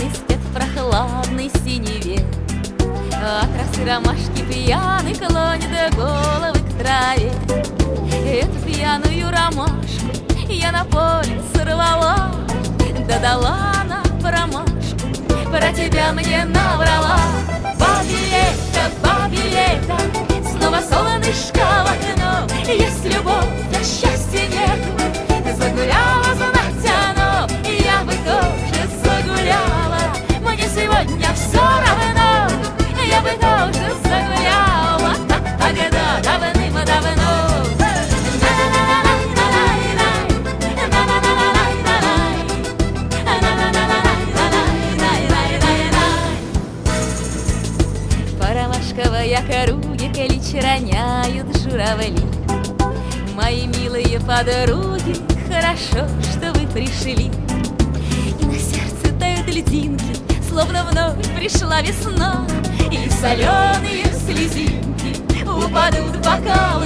Мы спят в прохладной синеве От росы ромашки пьяный Клонит головы к траве. Эту пьяную ромашку Я на поле сорвала. Да дала она промашку Про тебя мне наврала Бабье лето, бабье лето Снова солнышко в окно Клич роняют журавли. Мои милые подруги, хорошо, что вы пришли. И на сердце тают льдинки, словно вновь пришла весна. И соленые слезинки упадут в бокал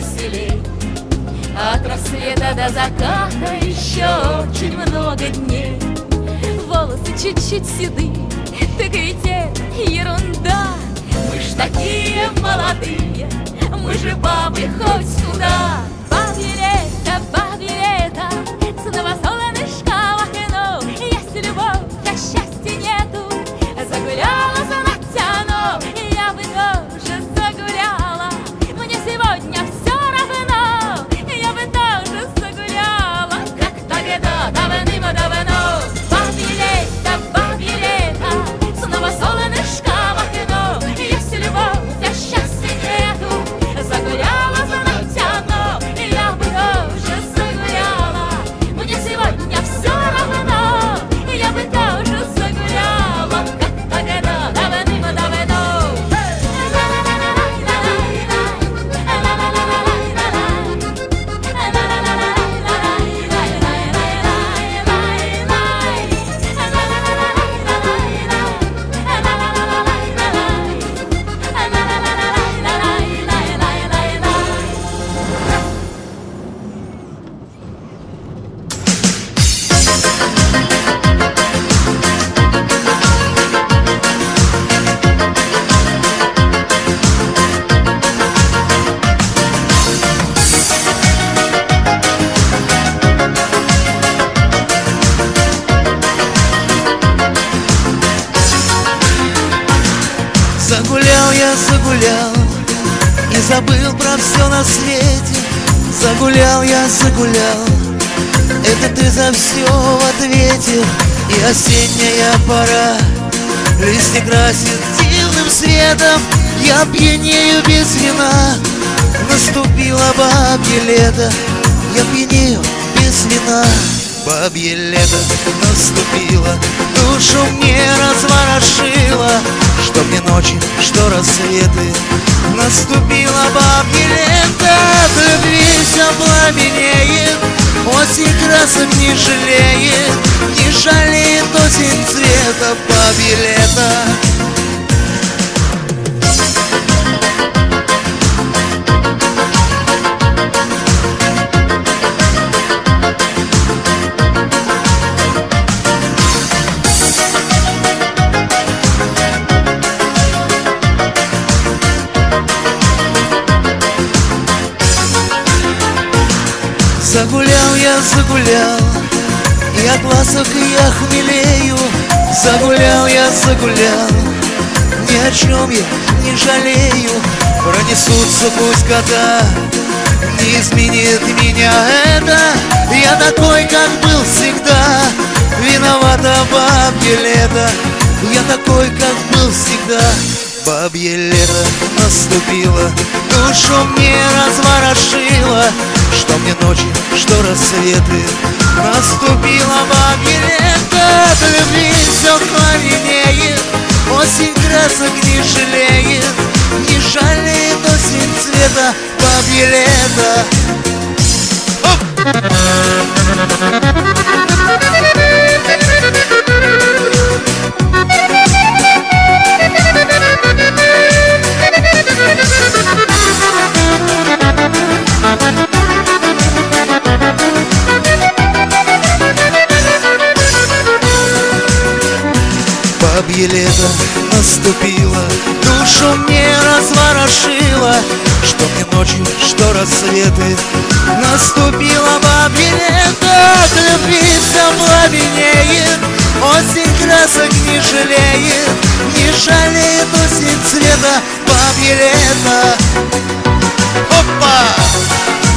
повеселей От рассвета до заката еще очень много дней. Волосы чуть-чуть седые, так ведь это ерунда. Мы ж такие молодые, мы же бабы хоть куда Бабье лето, бабье забыл про все на свете. Загулял я, загулял. Это ты за все в ответе. И осенняя пора. Листья красит дивным светом. Я пьянею без вина. Наступило бабье лето. Я пьянею без вина. Бабье лето наступило. Душу мне разворошило. Что мне ночи, что рассветы Наступило бабье лето Тут весь пламенеет Осень красок не жалеет Не жалеет осень цвета Бабье лето Загулял я, загулял. И от ласок я хмелею. Загулял я, загулял. Ни о чем я не жалею. Пронесутся пусть года Не изменит меня это. Я такой, как был всегда. Виновата бабье лето. Я такой, как был всегда. Бабье лето наступило, душу мне разворошило Что мне ночи, что рассветы. Наступило бабье лето, от любви все пламенеет Осень красок не жалеет, не жалеет осень цвета Бабье лето Бабье лето наступило Душу мне разворошило Что мне ночью, что рассветы Наступило бабье лето все пламенеет Осень красок не жалеет Не жалеет осень цвета Бабье лето Опа!